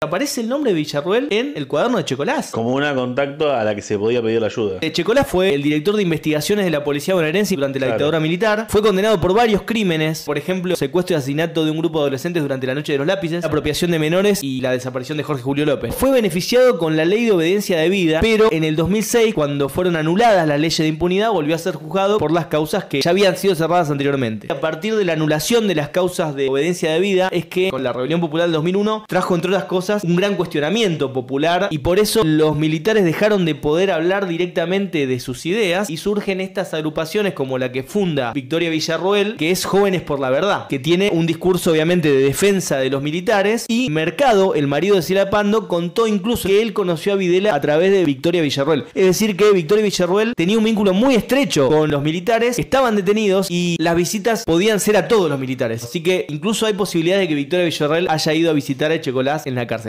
Aparece el nombre de Villarruel en el cuaderno de Checolás. Como una contacto a la que se podía pedir la ayuda. Eh, Checolás fue el director de investigaciones de la policía bonaerense durante la Claro. dictadura militar. Fue condenado por varios crímenes, por ejemplo, secuestro y asesinato de un grupo de adolescentes durante la noche de los lápices, apropiación de menores y la desaparición de Jorge Julio López. Fue beneficiado con la ley de obediencia debida, pero en el 2006, cuando fueron anuladas las leyes de impunidad, volvió a ser juzgado por las causas que ya habían sido cerradas anteriormente. A partir de la anulación de las causas de obediencia debida, es que con la rebelión popular del 2001 trajo, entre otras cosas, un gran cuestionamiento popular y por eso los militares dejaron de poder hablar directamente de sus ideas y surgen estas agrupaciones como la que funda Victoria Villarroel, que es Jóvenes por la Verdad, que tiene un discurso obviamente de defensa de los militares y Mercado, el marido de Sila Pando, contó incluso que él conoció a Videla a través de Victoria Villarroel. Es decir, que Victoria Villarroel tenía un vínculo muy estrecho con los militares, estaban detenidos y las visitas podían ser a todos los militares. Así que incluso hay posibilidad de que Victoria Villarroel haya ido a visitar a Checolás en la cárcel.